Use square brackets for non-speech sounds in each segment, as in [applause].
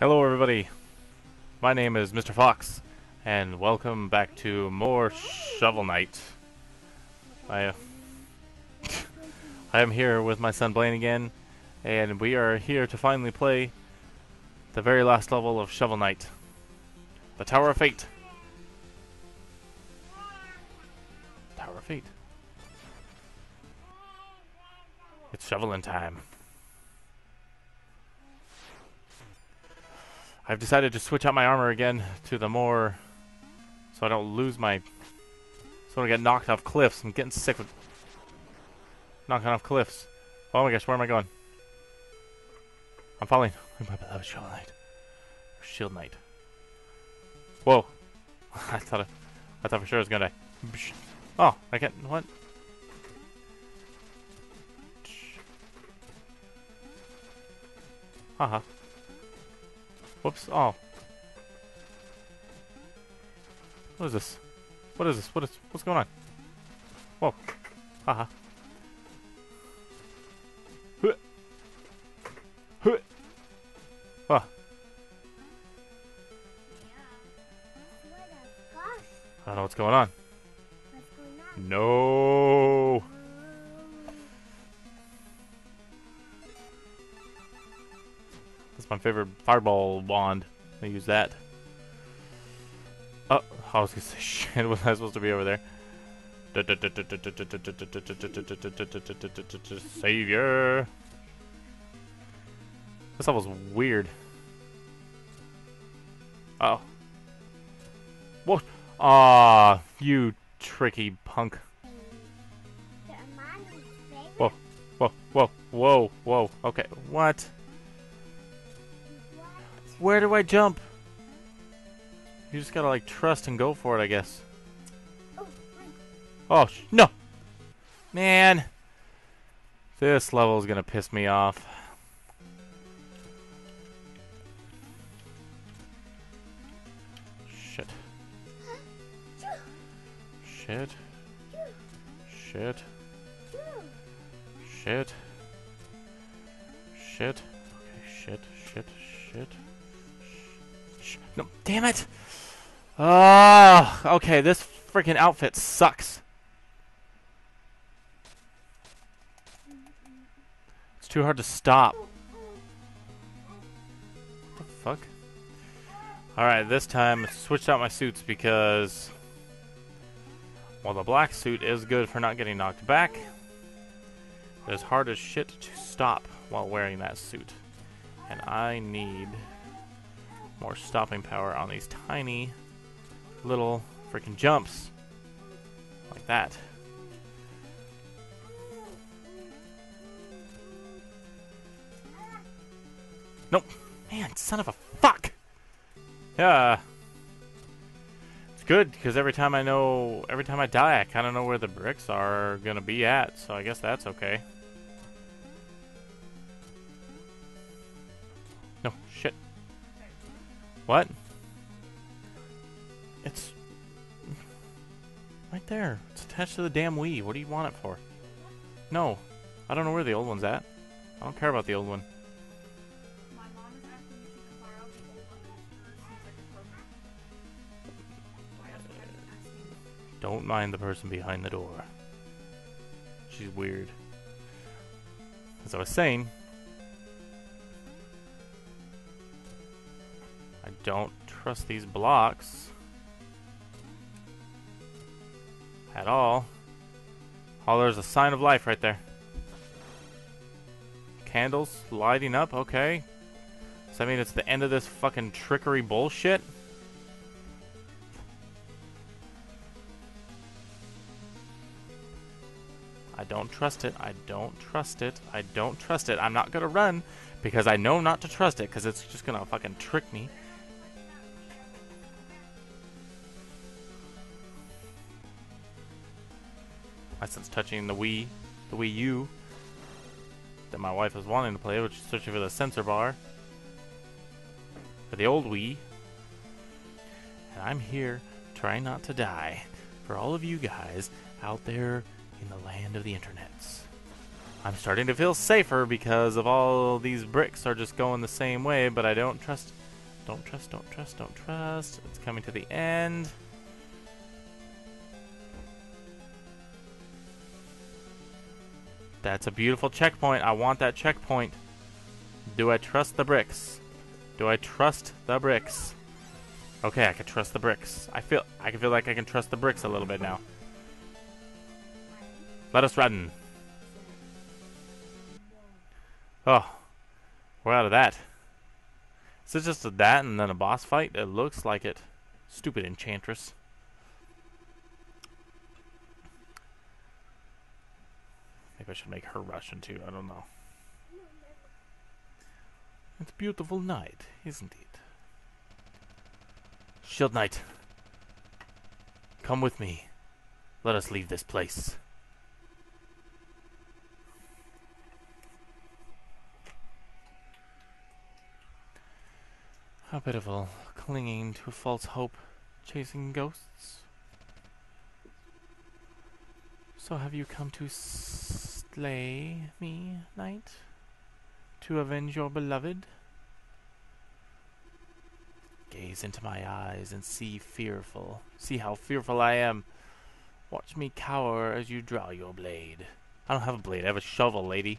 Hello, everybody. My name is Mr. Fox, and welcome back to more Shovel Knight. I, uh, [laughs] I am here with my son Blaine again, and we are here to finally play the very last level of Shovel Knight, the Tower of Fate. Tower of Fate. It's shoveling time. I've decided to switch out my armor again to the more... So I don't lose my... So I don't get knocked off cliffs. I'm getting sick of... Knocking off cliffs. Oh my gosh, where am I going? I'm falling. [laughs] My beloved Shield Knight. Shield Knight. Whoa. [laughs] I thought I, I thought for sure I was gonna die. Oh, I can't... What? Uh -huh. Whoops. Oh. What is this? What is this? What is what's going on? Whoa. Haha. Huh. Huh. Ah. I don't know what's going on. Favorite fireball wand. I use that. Oh, I was gonna say [laughs] shit. Was I supposed to be over there? Savior. This level's weird. Oh. What? Ah, you tricky punk. Whoa, whoa, whoa, whoa, whoa. Okay, what? Where do I jump? You just gotta like trust and go for it, I guess. Oh, oh no! Man! This level is gonna piss me off. Shit. Shit. Shit. Shit. Shit. No, damn it! Ah, oh, okay, this freaking outfit sucks. It's too hard to stop. What the fuck? Alright, this time I switched out my suits because... Well, the black suit is good for not getting knocked back. It is hard as shit to stop while wearing that suit. And I need more stopping power on these tiny little freaking jumps. Like that. Nope. Man, son of a fuck! Yeah. It's good, because every time I know, every time I die, I kind of know where the bricks are to be at, so I guess that's okay. What? It's right there. It's attached to the damn Wii. What do you want it for? No. I don't know where the old one's at. I don't care about the old one. Don't mind the person behind the door. She's weird. As I was saying, I don't trust these blocks. At all. Oh, there's a sign of life right there. Candles lighting up, okay. Does that mean it's the end of this fucking trickery bullshit? I don't trust it. I don't trust it. I don't trust it. I'm not gonna run because I know not to trust it because it's just gonna fucking trick me. Son's touching the Wii, the Wii U that my wife is wanting to play, which is searching for the sensor bar for the old Wii. And I'm here trying not to die for all of you guys out there in the land of the internets. I'm starting to feel safer because of all these bricks are just going the same way, but I don't trust Don't trust, don't trust, don't trust. It's coming to the end. That's a beautiful checkpoint. I want that checkpoint. Do I trust the bricks? Do I trust the bricks? Okay, I can trust the bricks. I feel I can feel like I can trust the bricks a little bit now. Let us run. Oh, we're out of that. Is this just a that and then a boss fight? It looks like it. Stupid enchantress. Maybe I should make her Russian too. I don't know. It's a beautiful night, isn't it? Shield Knight, come with me. Let us leave this place. How pitiful, clinging to a false hope, chasing ghosts. So have you come to slay me, knight? To avenge your beloved? Gaze into my eyes and see fearful. See how fearful I am. Watch me cower as you draw your blade. I don't have a blade, I have a shovel, lady.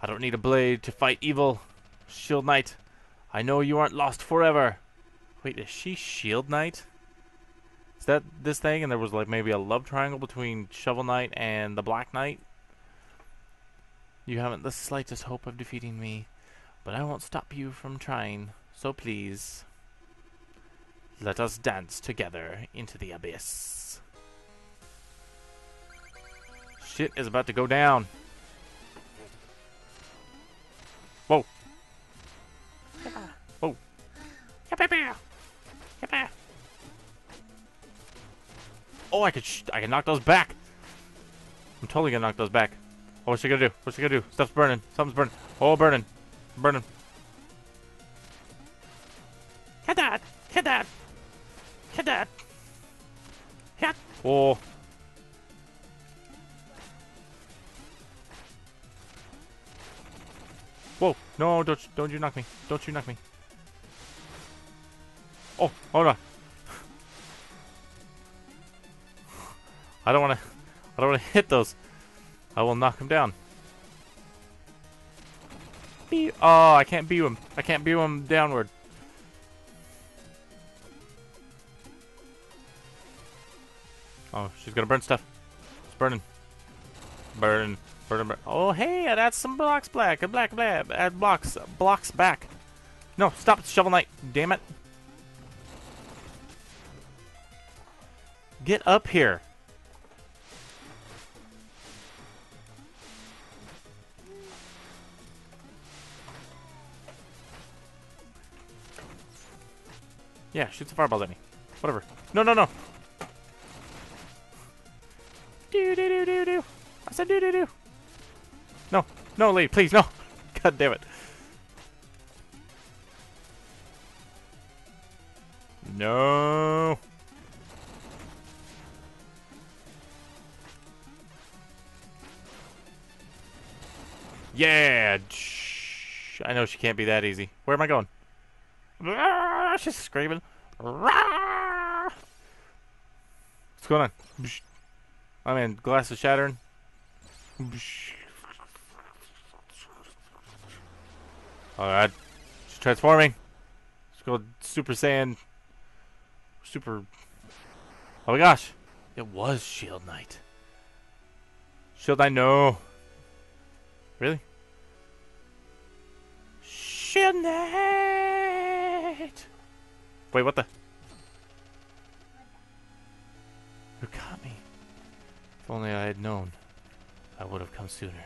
I don't need a blade to fight evil. Shield Knight, I know you aren't lost forever. Wait, is she Shield Knight? Is that this thing? And there was like maybe a love triangle between Shovel Knight and the Black Knight? You haven't the slightest hope of defeating me, but I won't stop you from trying. So please, let us dance together into the abyss. Shit is about to go down. Oh, I could I can knock those back. I'm totally gonna knock those back. Oh, what's she gonna do? What's she gonna do? Stuff's burning. Something's burning. Oh, burning. Burning. Hit that! Hit that! Hit that! Hit! Oh. Whoa! No, don't don't you knock me! Don't you knock me! Oh, hold on! I don't want to. I don't want to hit those. I will knock him down. Be oh, I can't beam him. I can't beam him downward. Oh, she's gonna burn stuff. It's burning. Burn. Burn, burn. Oh, hey, that's some blocks black. Black, black. Add blocks. Blocks back. No, stop, Shovel Knight. Damn it. Get up here. Yeah, shoot some fireballs at me. Whatever. No, no, no. Do do do do do. I said do do do. No, no, lady, please, no. [laughs] God damn it. No. Yeah. I know she can't be that easy. Where am I going? Ah, she's screaming. What's going on? I mean, glass is shattering. Alright. She's transforming. She's going Super Saiyan. Super. Oh my gosh. It was Shield Knight. Shield Knight, no. Really? Shield Knight! Wait, what the? Who caught me. If only I had known, I would have come sooner.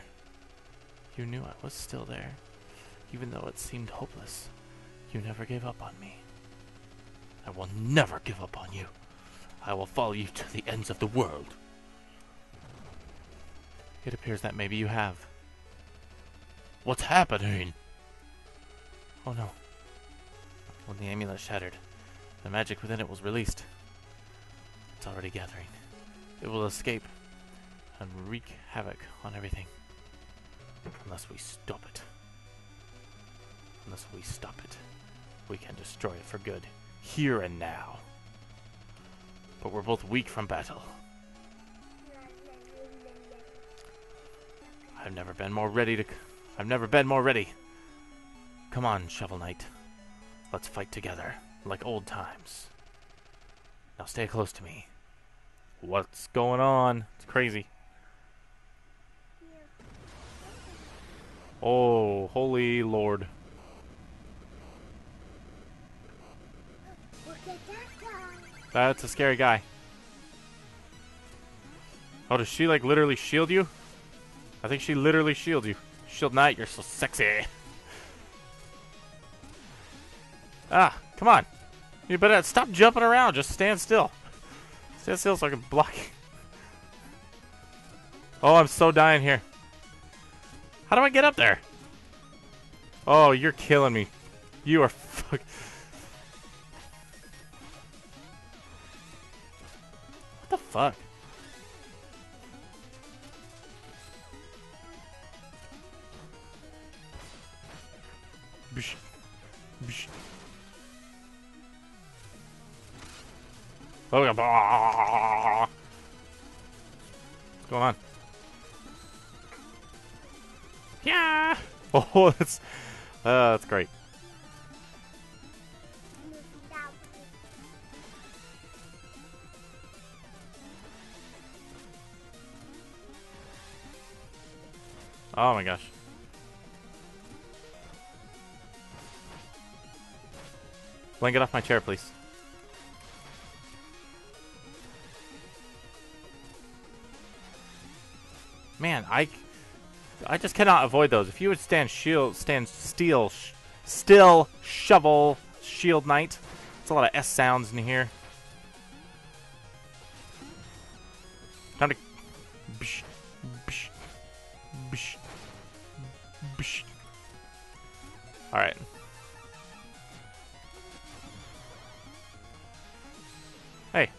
You knew I was still there, even though it seemed hopeless. You never gave up on me. I will never give up on you. I will follow you to the ends of the world. It appears that maybe you have. What's happening? Oh no. When the amulet shattered, the magic within it was released. It's already gathering. It will escape and wreak havoc on everything. Unless we stop it. Unless we stop it. we can destroy it for good, here and now. But we're both weak from battle. I've never been more ready to. I've never been more ready. Come on, Shovel Knight. Let's fight together, like old times. Now stay close to me. What's going on? It's crazy. Oh, holy lord. That's a scary guy. Oh, does she like literally shield you? I think she literally shields you. Shield Knight, you're so sexy. [laughs] Ah, come on. You better stop jumping around. Just stand still. Stand still so I can block you. Oh, I'm so dying here. How do I get up there? Oh, you're killing me. You are fuck. What the fuck? Bish. Bish. What's going on? Yeah. [laughs] Oh, that's uh, that's great. Oh my gosh. Blaine, get off my chair, please. Man, I, I just cannot avoid those. If you would stand shield, stand steel, sh still shovel shield knight. It's a lot of S sounds in here. Time to. Bsh, bsh, bsh, bsh. All right. Hey.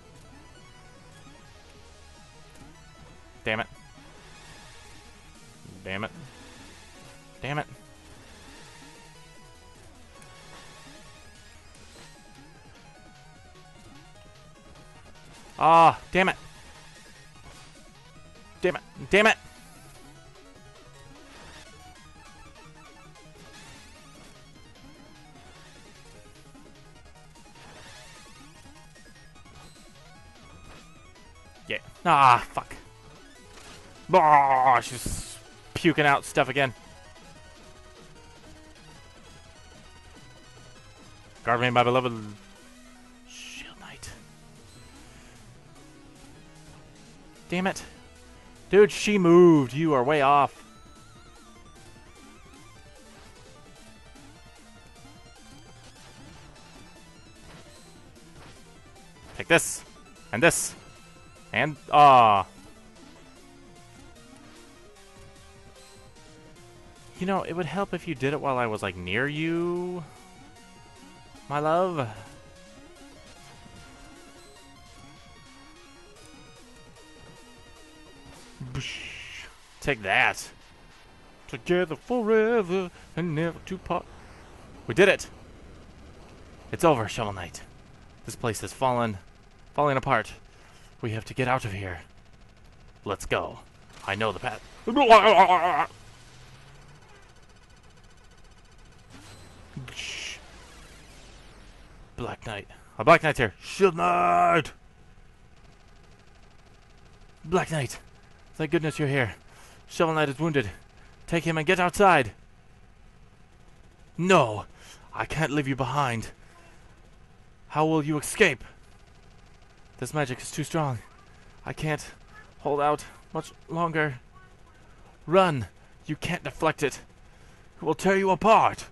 Damn it. Damn it. Damn it. Ah, damn it. Damn it. Damn it. Yeah. Ah, fuck. Ah, she's puking out stuff again. Guard me, my beloved Shield Knight. Damn it. Dude, she moved. You are way off. Take this. And this. And ah. You know, it would help if you did it while I was like near you. My love. Take that. Together forever and never to part. We did it. It's over, Shovel Knight. This place has fallen, falling apart. We have to get out of here. Let's go. I know the path. Black Knight. A Black Knight here. Shield Knight! Black Knight. Thank goodness you're here. Shovel Knight is wounded. Take him and get outside. No! I can't leave you behind. How will you escape? This magic is too strong. I can't hold out much longer. Run! You can't deflect it. It will tear you apart.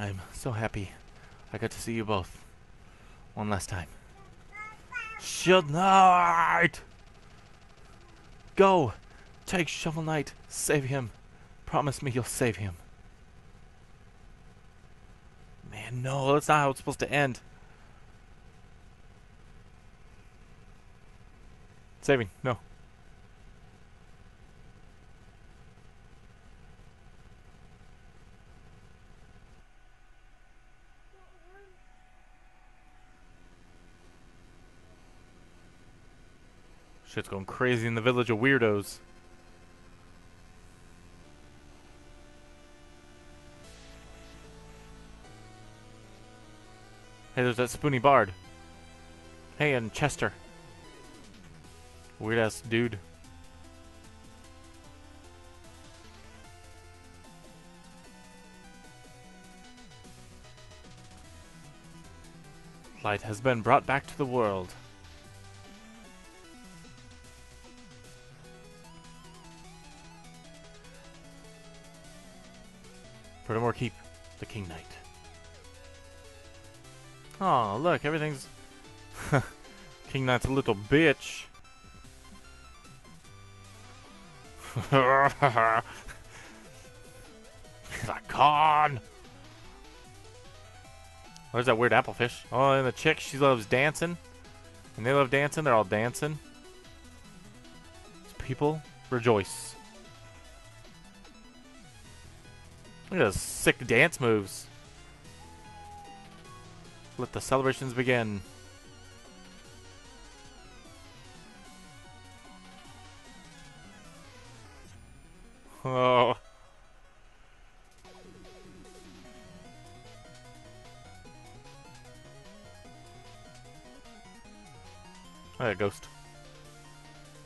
I'm so happy I got to see you both. One last time. Shield Knight! Go! Take Shovel Knight. Save him. Promise me you'll save him. Man, no, that's not how it's supposed to end. Saving, no. Shit's going crazy in the village of weirdos. Hey, there's that spoony bard. Hey, and Chester. Weird ass dude. Light has been brought back to the world. The King Knight. Oh, look, everything's. [laughs] King Knight's a little bitch. [laughs] A con. Where's that weird applefish? Oh, and the chick, she loves dancing. And they love dancing, they're all dancing. People rejoice. Look at those sick dance moves. Let the celebrations begin. Oh. Oh, yeah, ghost.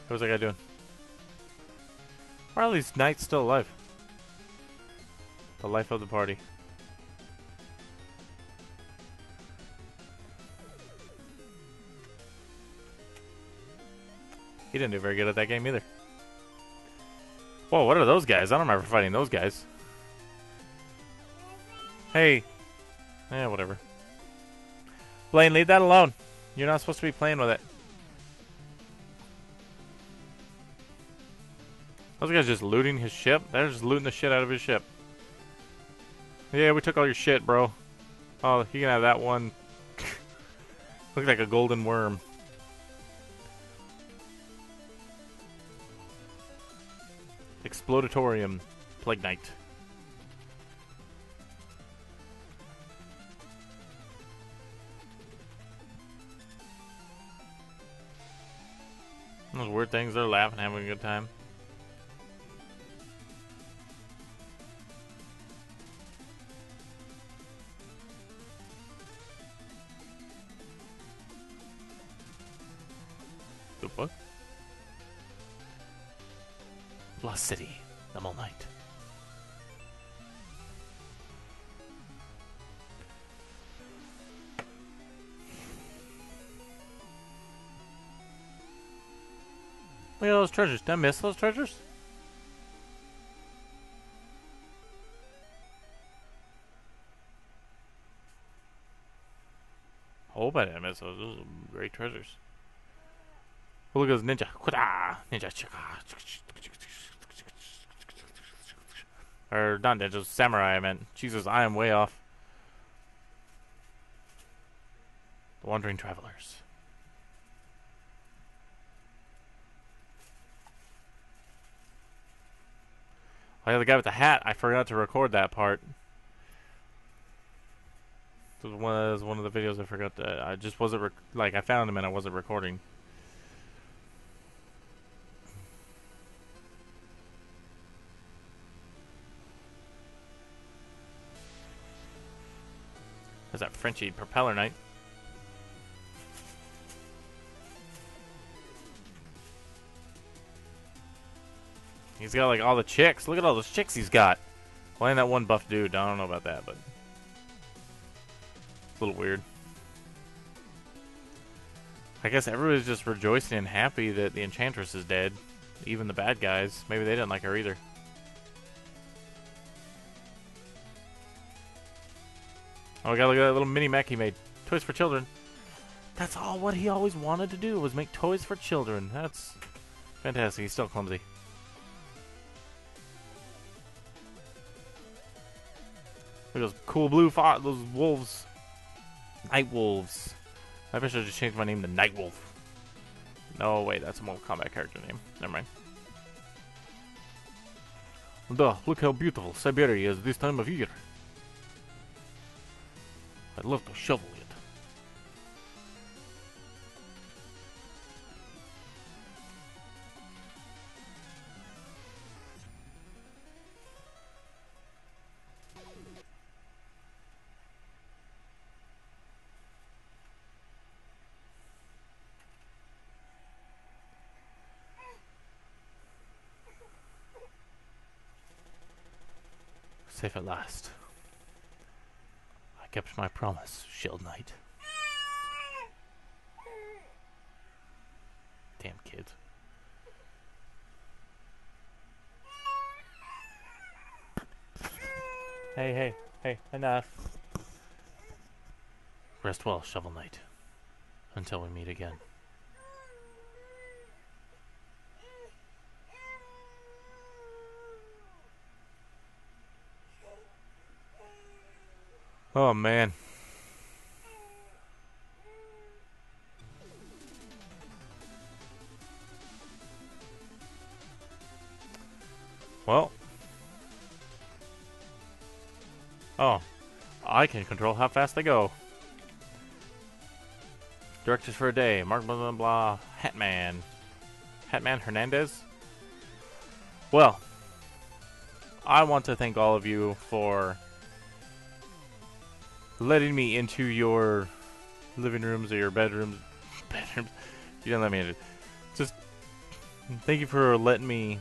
How's that guy doing? Why are these knights still alive? The life of the party. He didn't do very good at that game either. Whoa, what are those guys? I don't remember fighting those guys. Hey. Eh, whatever. Blaine, leave that alone. You're not supposed to be playing with it. Those guys just looting his ship? They're just looting the shit out of his ship. Yeah, we took all your shit, bro. Oh, you can have that one. [laughs] Looks like a golden worm. Explodatorium. Plague Knight. Those weird things, they're laughing, having a good time. Lost City, the Mole Knight. Look at those treasures. Did I miss those treasures? Hope I didn't miss those. Those are great treasures. Oh, look at this ninja. Ninja. Or not ninja, samurai I meant. Jesus, I am way off. The Wandering Travelers. Oh yeah, the guy with the hat. I forgot to record that part. This was one of, one of the videos I forgot to. I just wasn't like I found him and I wasn't recording. Frenchy propeller knight. He's got like all the chicks. Look at all those chicks he's got. Well, that one buff dude. I don't know about that, but it's a little weird. I guess everybody's just rejoicing and happy that the Enchantress is dead. Even the bad guys. Maybe they didn't like her either. Oh, we got look at that little mini mech he made. Toys for children. That's all what he always wanted to do was make toys for children. That's fantastic. He's still clumsy. Look at those cool blue fo- those wolves. Night wolves. I should just change my name to Night Wolf. No, wait, that's a Mortal Kombat character name. Never mind. Duh, look how beautiful Siberia is this time of year. I'd love to shovel it. Safe at last. I kept my promise, Shield Knight. Damn kids. Hey, hey, hey, enough. Rest well, Shovel Knight. Until we meet again. Oh man. Well. Oh. I can control how fast they go. Directors for a day. Mark blah blah blah. Hatman. Hatman Hernandez? Well. I want to thank all of you for letting me into your living rooms or your bedrooms. [laughs] Bedrooms. You don't let me in. Just thank you for letting me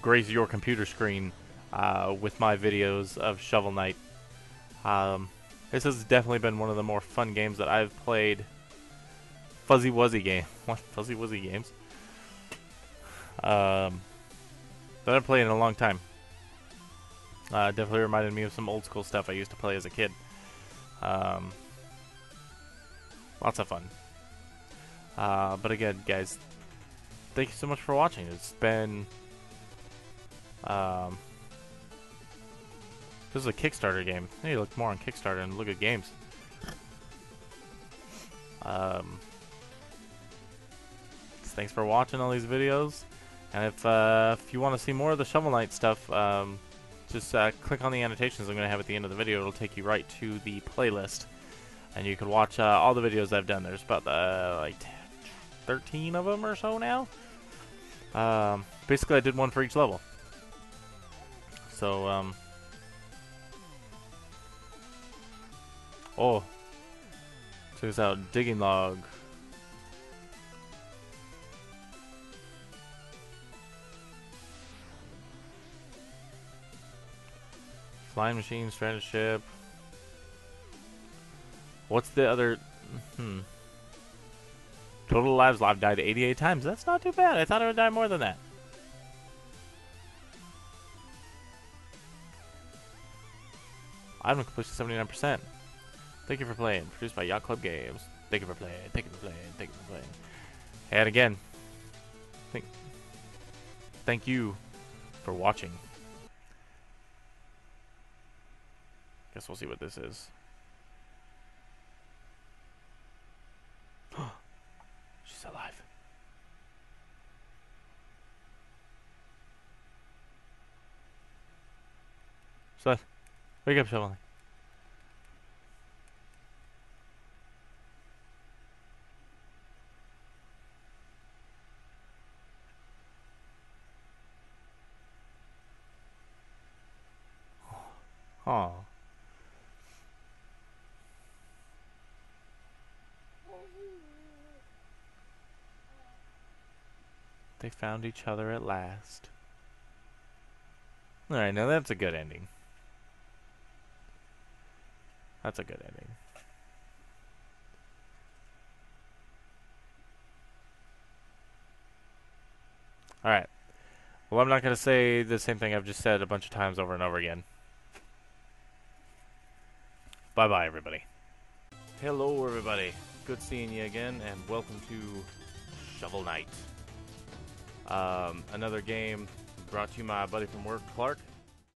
grace your computer screen uh, with my videos of Shovel Knight. Um, this has definitely been one of the more fun games that I've played. Fuzzy Wuzzy game. [laughs] What Fuzzy Wuzzy games? Um, that I've played in a long time. Uh, definitely reminded me of some old school stuff I used to play as a kid. Um, lots of fun. Uh, but again, guys, thank you so much for watching. It's been. Um, this is a Kickstarter game. I need to look more on Kickstarter and look at games. Um, thanks for watching all these videos. And if uh, if you want to see more of the Shovel Knight stuff, um, just uh, click on the annotations I'm going to have at the end of the video. It'll take you right to the playlist. And you can watch uh, all the videos I've done. There's about uh, like 13 of them or so now. Um, basically, I did one for each level. So, um, oh, check this out, digging log. Flying machine, stranded ship. What's the other? Hmm. Total lives live died 88 times. That's not too bad. I thought I would die more than that. Item completion 79%. Thank you for playing. Produced by Yacht Club Games. Thank you for playing. Thank you for playing. Thank you for playing. And again, thank, thank you for watching. Guess we'll see what this is. [gasps] She's alive. Seth, wake up, Shovel. [sighs] Oh. They found each other at last. Alright, now that's a good ending. That's a good ending. Alright. Well, I'm not going to say the same thing I've just said a bunch of times over and over again. Bye bye, everybody. Hello, everybody. Good seeing you again, and welcome to Shovel Knight. Um, another game brought to you by my buddy from work, Clark.